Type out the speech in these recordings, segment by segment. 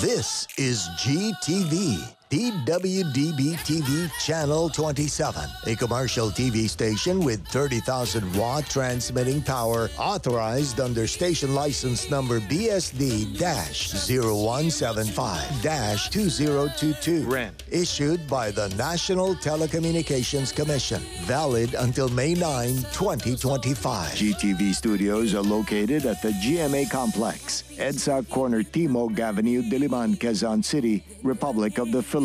This is GTV. DWDB TV Channel 27, a commercial TV station with 30,000 watt transmitting power authorized under station license number BSD 0175 2022. Rent. Issued by the National Telecommunications Commission. Valid until May 9, 2025. GTV studios are located at the GMA Complex, EDSA Corner Timog Avenue, Diliman, Quezon City, Republic of the Philippines.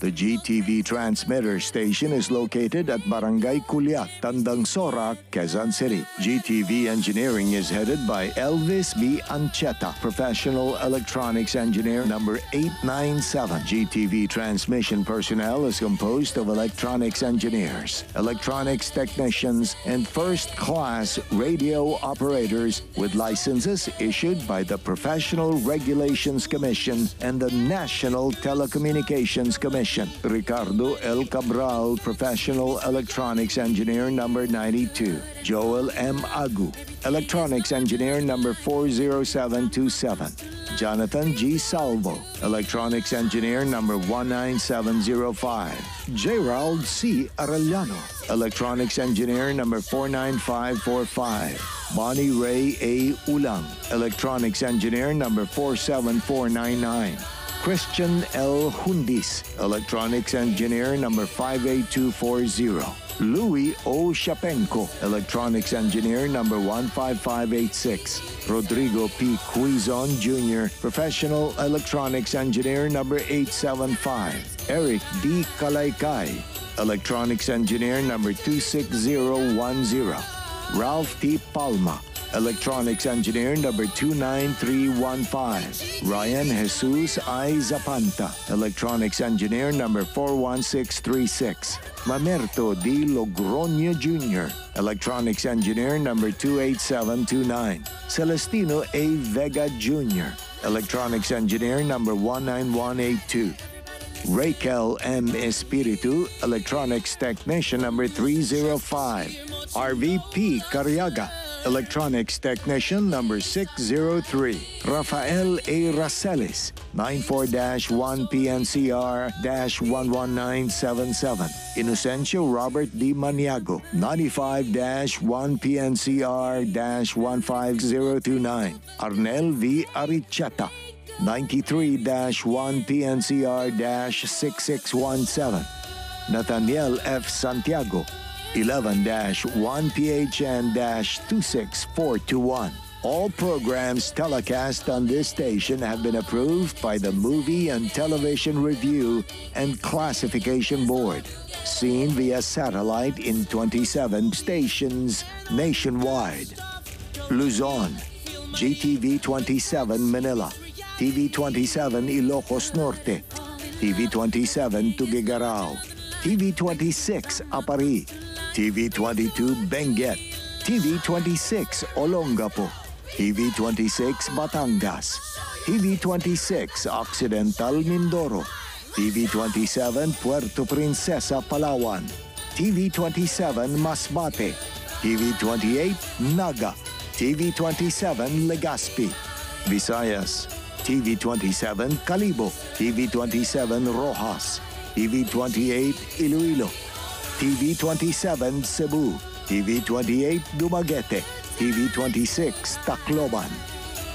The GTV transmitter station is located at Barangay Culiat, Tandang Sora, Quezon City. GTV engineering is headed by Elvis B. Ancheta, professional electronics engineer number 897. GTV transmission personnel is composed of electronics engineers, electronics technicians, and first class radio operators with licenses issued by the Professional Regulations Commission and the National Telecommunications Commission. Ricardo L. Cabral, professional electronics engineer number 92. Joel M. Agu, electronics engineer number 40727. Jonathan G. Salvo, electronics engineer number 19705. Gerald C. Arellano, electronics engineer number 49545. Bonnie Ray A. Ulang, electronics engineer number 47499. Christian L. Hundis, electronics engineer number 58240. Louis O. Shapenko, electronics engineer number 15586. Rodrigo P. Quizon Jr., professional electronics engineer number 875. Eric D. Kalaykay, electronics engineer number 26010. Ralph T. Palma, electronics engineer number 29315. Ryan Jesus I. Zapanta, electronics engineer number 41636. Mamerto D. Logroño Jr., electronics engineer number 28729. Celestino A. Vega Jr., electronics engineer number 19182. Raquel M. Espiritu, Electronics Technician number 305. RVP Cariaga, Electronics Technician number 603. Rafael A. Racelis, 94-1PNCR-11977. Inocencio Robert D. Maniago, 95-1PNCR-15029. Arnel V. Arichata, 93-1 PNCR-6617. Nathaniel F. Santiago, 11-1 PHN-26421. All programs telecast on this station have been approved by the Movie and Television Review and Classification Board. Seen via satellite in 27 stations nationwide. Luzon, GTV 27 Manila. TV27 Ilocos Norte, TV27 Tuguegarao, TV26 Aparri, TV22 Benguet, TV26 Olongapo, TV26 Batangas, TV26 Occidental Mindoro, TV27 Puerto Princesa Palawan, TV27 Masbate, TV28 Naga, TV27 Legazpi, Visayas, TV27 Calibo, TV27 Rojas, TV28 Iloilo, TV27 Cebu, TV28 Dumaguete, TV26 Tacloban,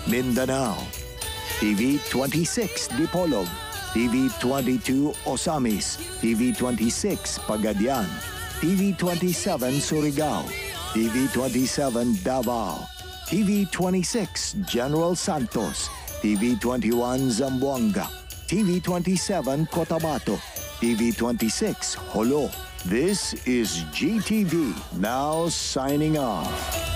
Mindanao, TV26 Dipolog, TV22 Osamis, TV26 Pagadian, TV27 Surigao, TV27 Davao, TV26 General Santos, TV21 Zamboanga, TV27 Cotabato, TV26 Jolo. This is GTV, now signing off.